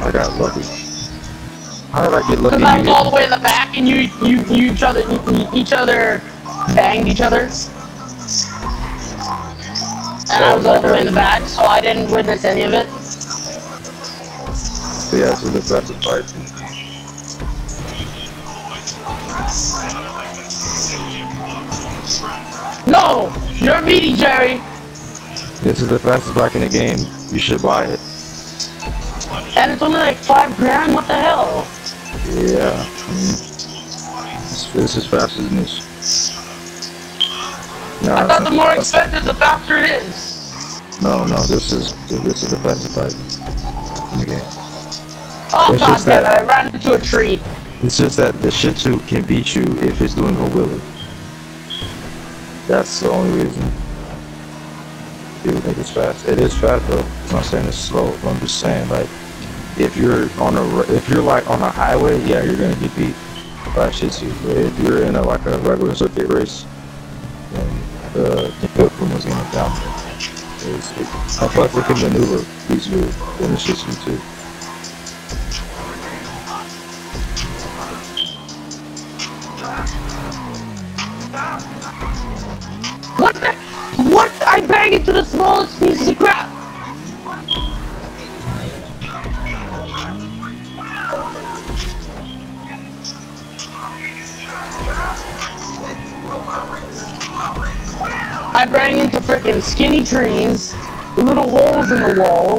I got lucky. How did I get lucky? Because I was all the way in the back and you, you, you each other, you, each other banged each other. And I was all the way in the back, so I didn't witness any of it. Yeah, this is the best fight. No! You're meaty, Jerry! This is the fastest bike in the game. You should buy it. And it's only like five grand? What the hell? Yeah. This, is faster than this. No, I thought the more expensive, the faster it is. No, no, this is this is the fastest bike in the game. Oh It's god damn I ran into a tree. It's just that the Shitzu can beat you if it's doing a wheelie. That's the only reason. People think it's fast. It is fast though. I'm not saying it's slow. I'm just saying like, if you're on a if you're like on a highway, yeah, you're gonna get beat by a Shih But if you're in a like a regular circuit race, then the the Puma's gonna it, I feel like they can maneuver easier than the Shitzu too. I banged into the smallest piece of crap! I bang into freaking skinny trees, little holes in the wall.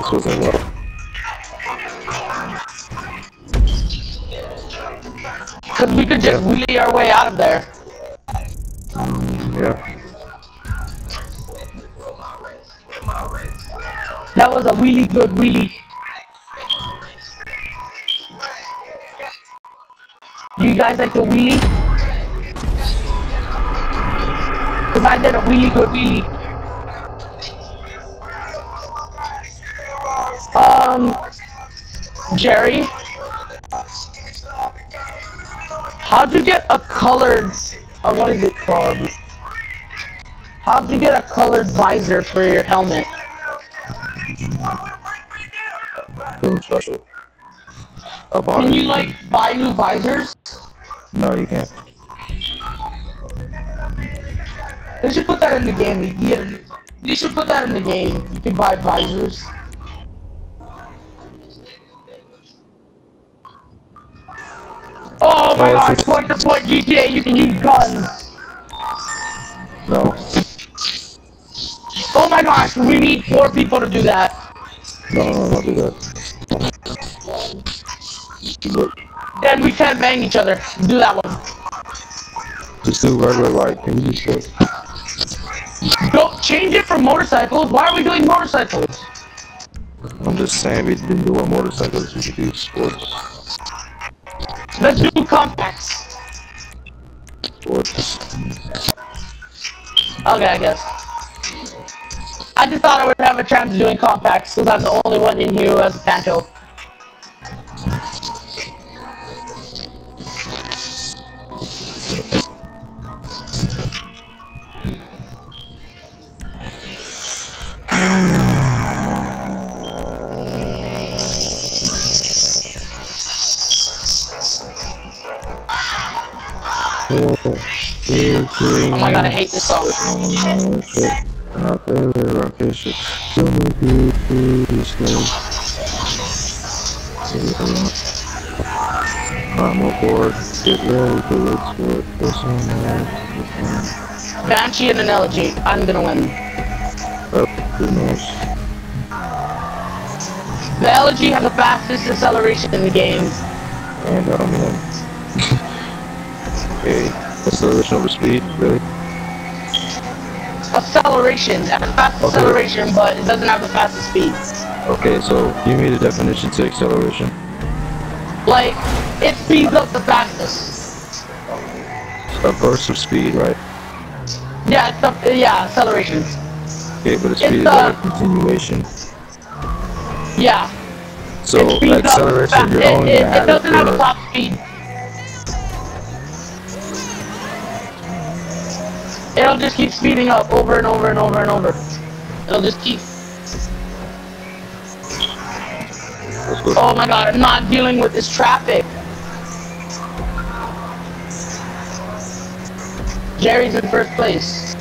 This wasn't well. Cause we could just wheelie our way out of there. Yeah. That was a really good wheelie. You guys like the wheelie? Cause I did a really good wheelie. Um, Jerry, how'd you get a colored, uh, what is it called? How'd you get a colored visor for your helmet? Special. Can you like buy new visors? No, you can't. They should put that in the game. You, you should put that in the game. You can buy visors. Oh my Oh, god, point to point GTA, you can use guns. No. Oh my gosh, we need four people to do that. No, no, don't do that. Look, Then we can't bang each other. Do that one. just do regular like, can you just? Go change it from motorcycles. Why are we doing motorcycles? I'm just saying we didn't do a motorcycles, we could do sports. Let's do compacts. Okay, I guess. I just thought I would have a chance of doing compacts because I'm the only one in here who has a Panto. I hate this song. Not favorite rocket ship. So many people slave. I'm aboard. Get ready to look for it. So many. Banshee and Analogy. I'm gonna win. Up, who knows? The Elegy has the fastest acceleration in the game. And um, okay. Acceleration over speed, really? Acceleration, at a fast Okay. acceleration, but it doesn't have the fastest speed. Okay, so give me the definition to acceleration. Like, it speeds up the fastest. A burst of speed, right? Yeah, it's up, yeah, acceleration. Okay, but a It's, speed is uh, a continuation. Yeah. So speeds up acceleration, fast. you're it, only it, it it doesn't have a top speed. It'll just keep speeding up over and over and over and over. It'll just keep. Oh my god, I'm not dealing with this traffic. Jerry's in first place.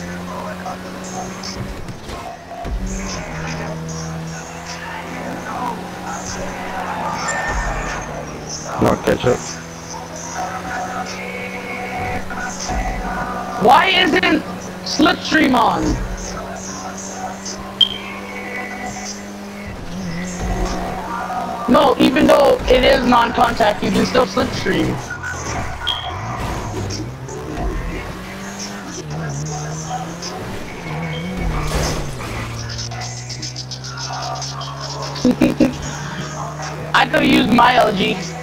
Not catch up. Why isn't Slipstream on? No, even though it is non-contact, you can still Slipstream. I could use my Elegy.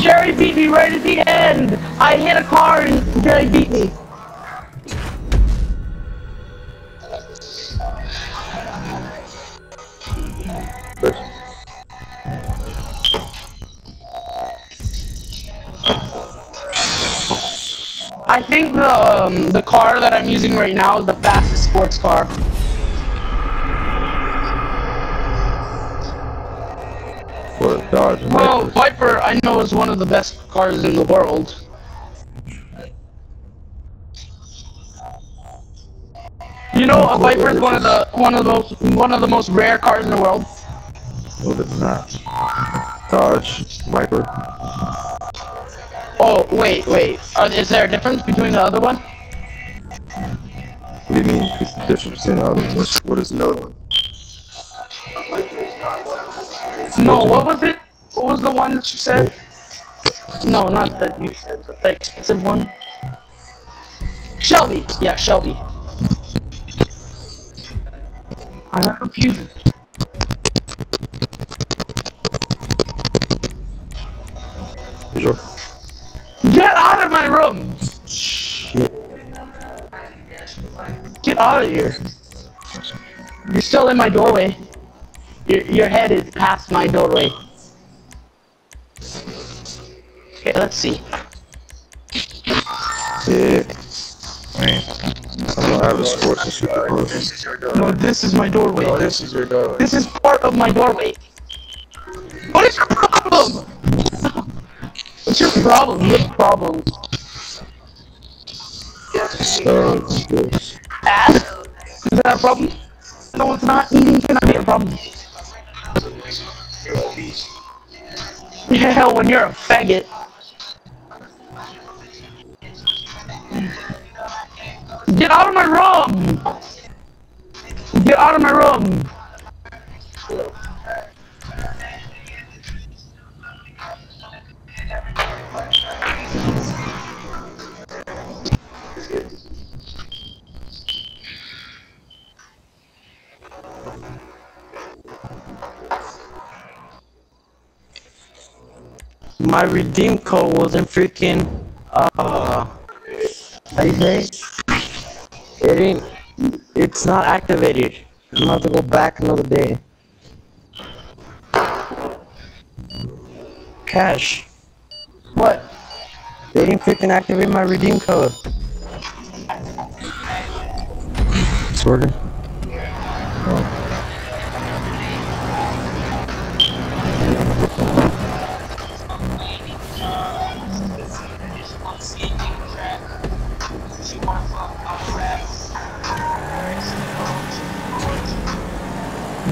Jerry beat me right at the end. I hit a car and Jerry beat me. I think the um, the car that I'm using right now is the fastest sports car. For Dodge Well. Viper I know is one of the best cars in the world. You know, a Viper is one of the one of the most one of the most rare cars in the world. No, it's not. Dodge, Viper. Oh wait, wait. Are, is there a difference between the other one? What do you mean? What's the difference between the other ones? What is the other one? No, what was it? What was the one that you said? No, not that you said, but the expensive one. Shelby. Yeah, Shelby. I got confused. Sure? Get out of my room! Get out of here. You're still in my doorway. Your, your head is past my doorway. Okay, let's see. Yeah. I don't have a sports and super close. No, this is my doorway. Oh, this is your doorway. This is part of my doorway. What is your problem? What's your problem? You have problems. So, this. Ass? Is that a problem? No, it's not. Eating cannot be a problem. Yeah, when you're a faggot. Get out of my room! Get out of my room! My redeem code wasn't freaking uh how you say it ain't it's not activated. I'm have to go back another day. Cash. What? they didn't freaking activate my redeem code. It's working.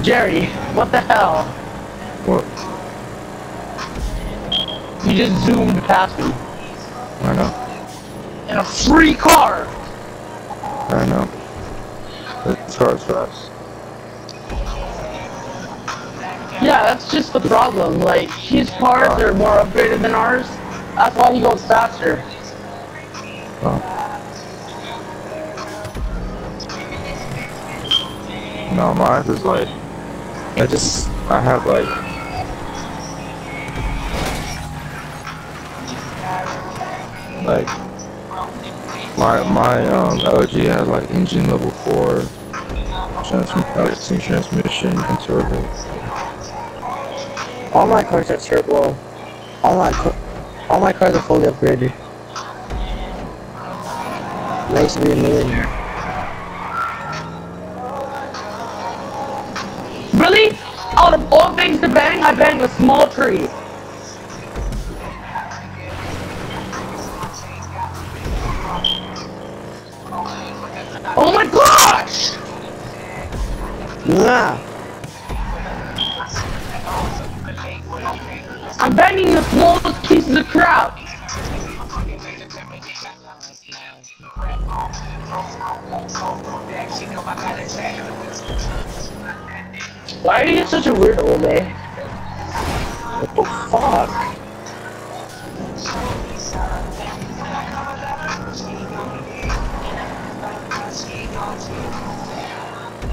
Jerry, what the hell? What? You just zoomed past me. I know. In a free car! I know. This car's fast. Yeah, that's just the problem. Like, his cars are more upgraded than ours. That's why he goes faster. Oh. No, mine is like, I just, I have like, like, my, my, um, Elegy has like engine level 4, transmission, transmission, and turbo. All my cars are turbo. All my all my cars are fully upgraded. Used to be a millionaire. Really? Out of all things to bang, I bang a small tree. Oh my gosh! Nah. I'm banging the smallest pieces of crap. Why are you such a weirdo, man? What the fuck?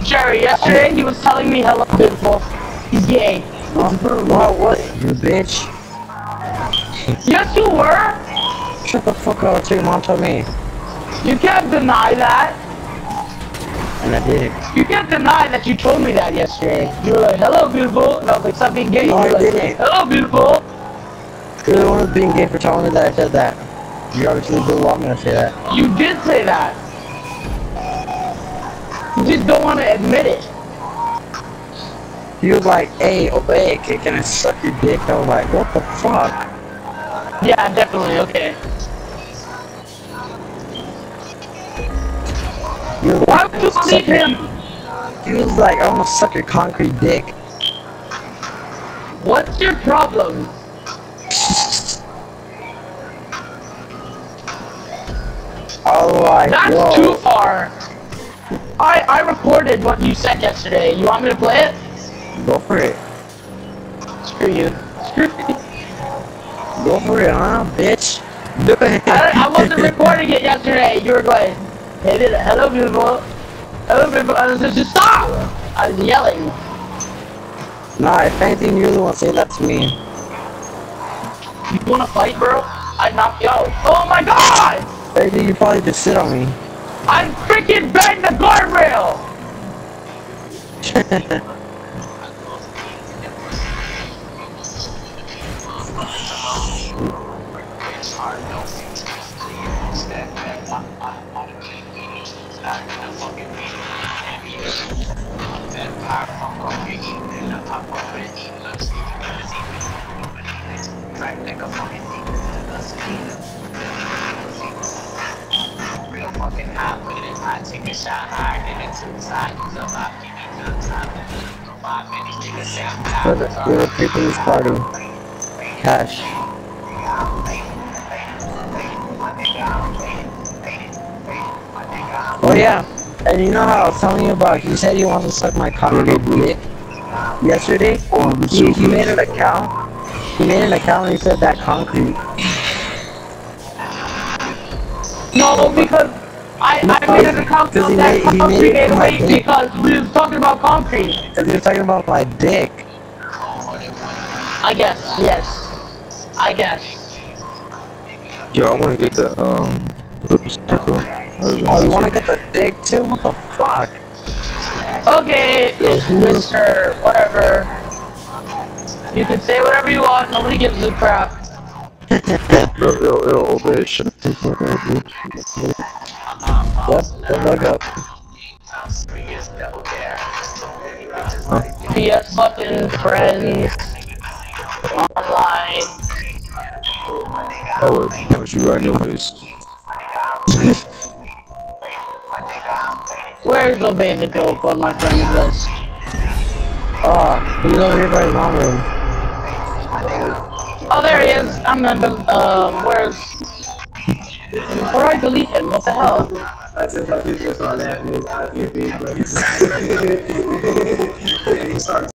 Jerry, yesterday he was telling me hello beautiful. He's gay. What? What? You bitch. Yes, you were. Shut the fuck up. Your mom told me. You can't deny that. And I did. You can't deny that you told me that yesterday. You were like, hello beautiful, and I was like, stop being gay. No, you I were like, didn't. hello beautiful. You're the one who's being gay for telling me that I said that. You obviously didn't want me to say that. You did say that. You just don't want to admit it. He was like, hey, oh, obey, can can I suck your dick? I was like, what the fuck? Yeah, definitely, okay. He was Why like, would you believe him? He was like, I want to suck your concrete dick. What's your problem? Oh like, That's too far. I I recorded what you said yesterday. You want me to play it? Go for it. Screw you. Screw you. Go for it, huh, bitch? I, I wasn't recording it yesterday. You were going, hey, did- hello, people. Hello, people. I was just, just stop. I was yelling. Nah, if anything, you're the one saying that to me. You want to fight, bro? I knock you out. Oh my god! If anything, you probably just sit on me. I'm freaking banged the guardrail! For the, we were people's party. Cash. Oh yeah, and you know how I was telling you about, he said he wants to suck my concrete dick yesterday? He, he made an account, he made an account and he said that concrete. No, because I, I made an account Because of he that made- he concrete made it for my dick. because we was talking about concrete. Because he was talking about my dick. I guess, yes. I guess. Yo, I want to get the, um, the circle. Oh, you wanna get the dick too? What the fuck? Okay, Mr. Whatever. You can say whatever you want, nobody gives a crap. Yep, good luck up. PS fucking friends. Online. I would punch you right in your face. Where's the baby dope on my friends list? Oh, he's over here by his mom room. Oh, there he is. I'm gonna, uh, where's... Where I delete him? What the hell? I thought you just saw that. and I think it-